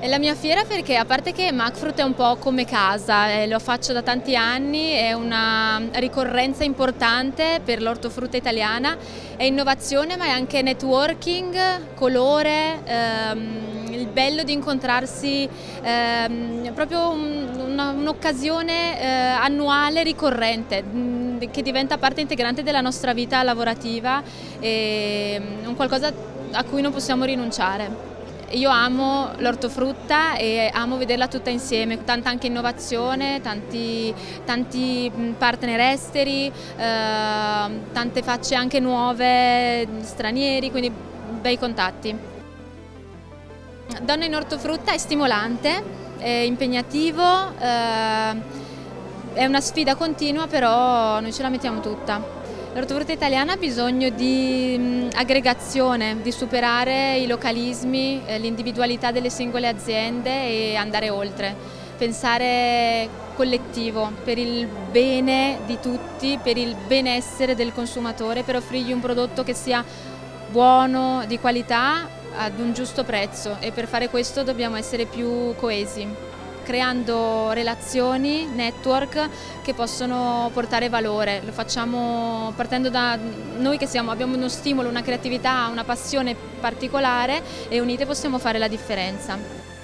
È la mia fiera perché a parte che Macfruit è un po' come casa, eh, lo faccio da tanti anni, è una ricorrenza importante per l'ortofrutta italiana, è innovazione ma è anche networking, colore, ehm, il bello di incontrarsi, ehm, proprio un'occasione un eh, annuale ricorrente mm, che diventa parte integrante della nostra vita lavorativa e mm, un qualcosa a cui non possiamo rinunciare. Io amo l'ortofrutta e amo vederla tutta insieme, tanta anche innovazione, tanti, tanti partner esteri, eh, tante facce anche nuove, stranieri, quindi bei contatti. Donna in ortofrutta è stimolante, è impegnativo, eh, è una sfida continua però noi ce la mettiamo tutta. L'ortofrutta italiana ha bisogno di mh, aggregazione, di superare i localismi, eh, l'individualità delle singole aziende e andare oltre, pensare collettivo per il bene di tutti, per il benessere del consumatore, per offrirgli un prodotto che sia buono, di qualità, ad un giusto prezzo. E per fare questo dobbiamo essere più coesi creando relazioni, network che possono portare valore. Lo facciamo partendo da noi che siamo, abbiamo uno stimolo, una creatività, una passione particolare e unite possiamo fare la differenza.